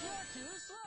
算啊直算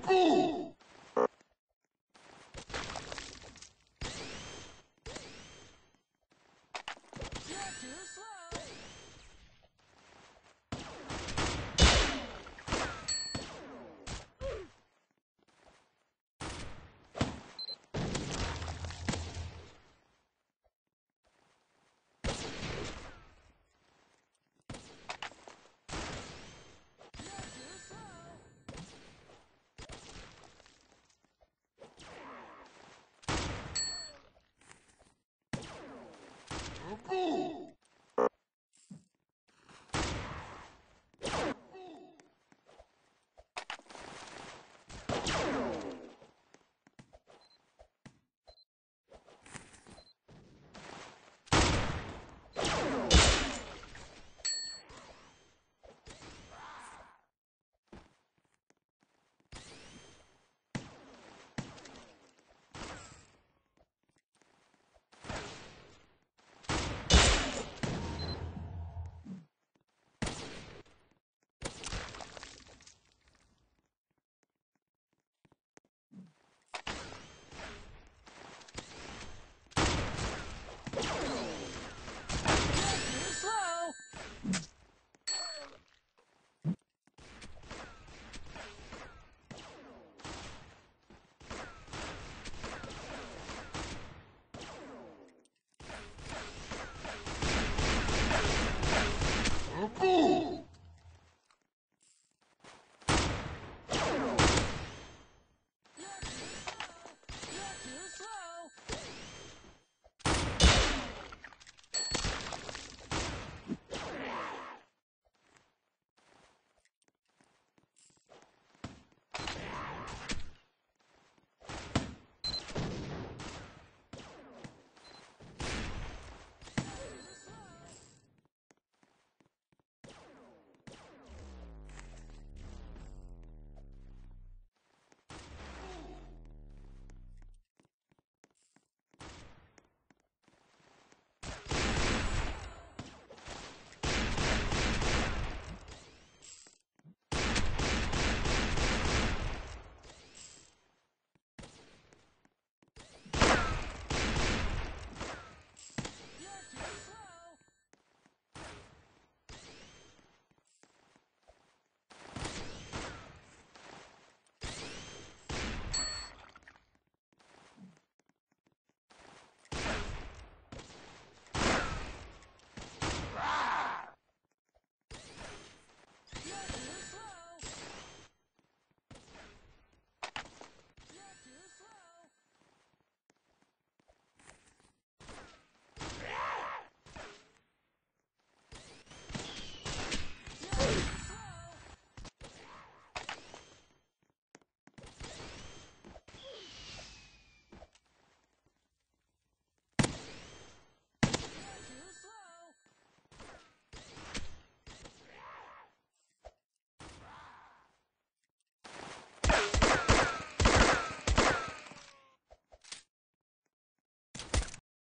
不。Ooh! fool!